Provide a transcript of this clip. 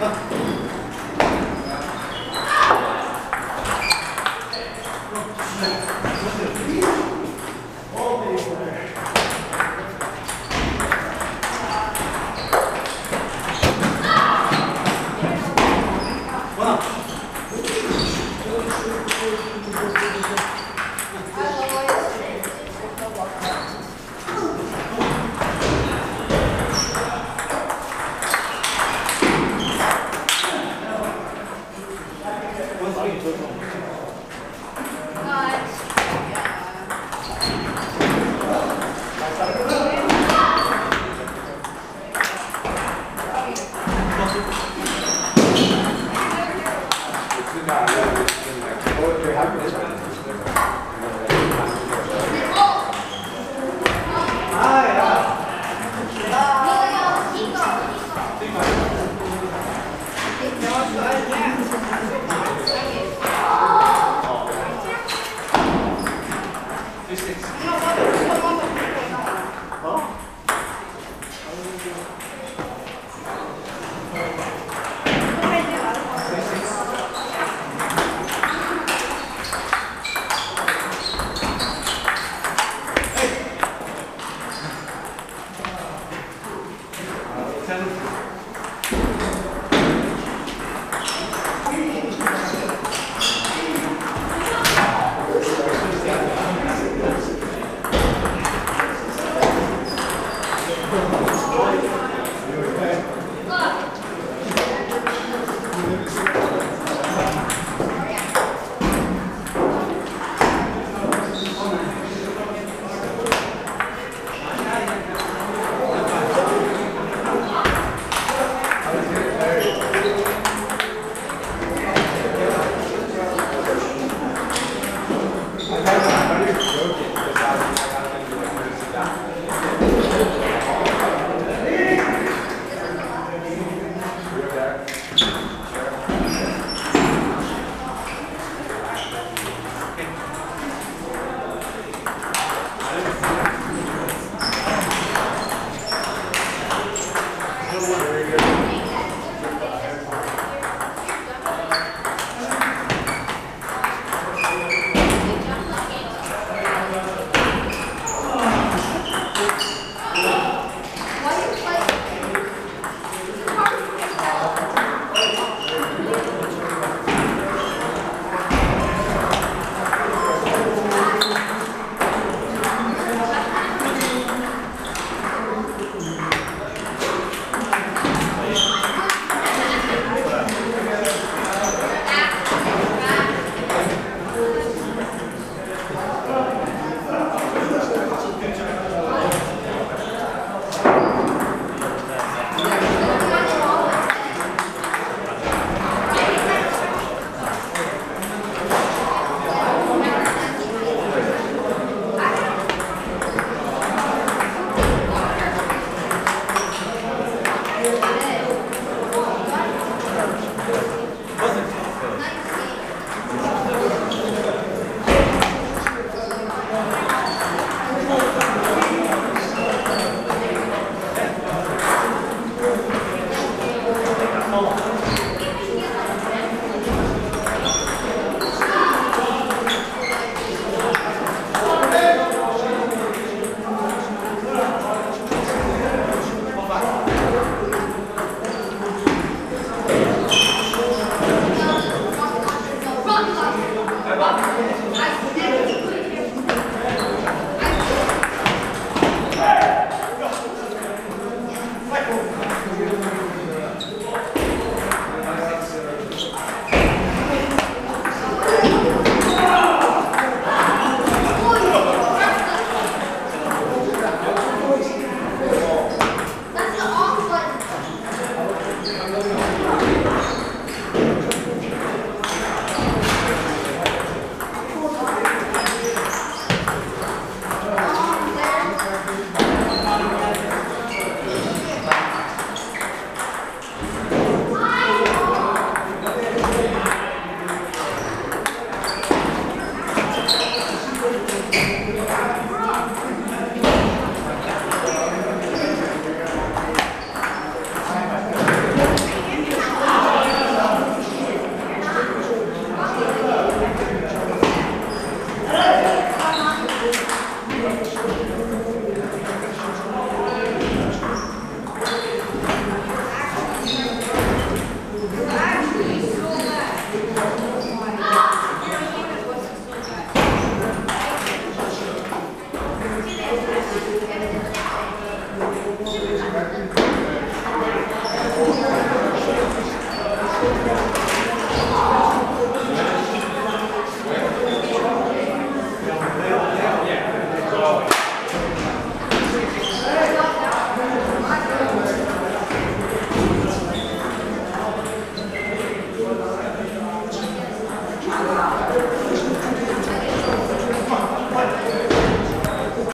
啊。Amen.